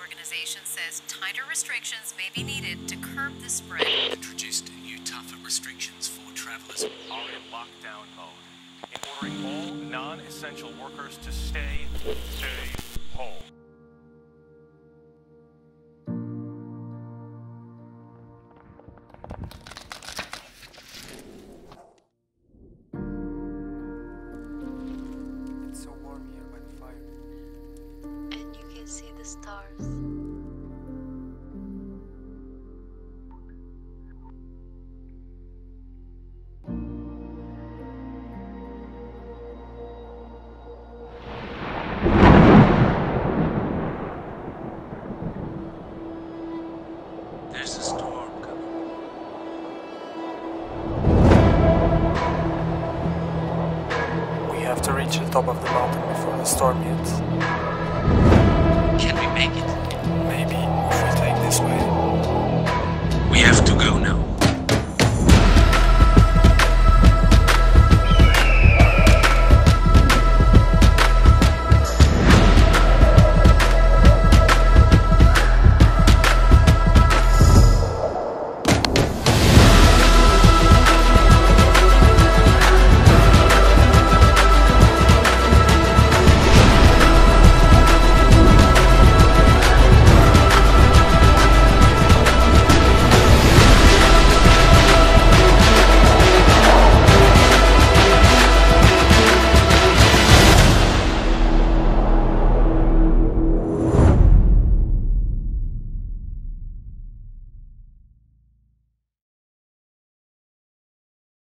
Organization says tighter restrictions may be needed to curb the spread. Introduced new tougher restrictions for travellers. Are in lockdown mode, in ordering all non-essential workers to stay, stay stars. There's a storm coming. We have to reach the top of the mountain before the storm hits. This way.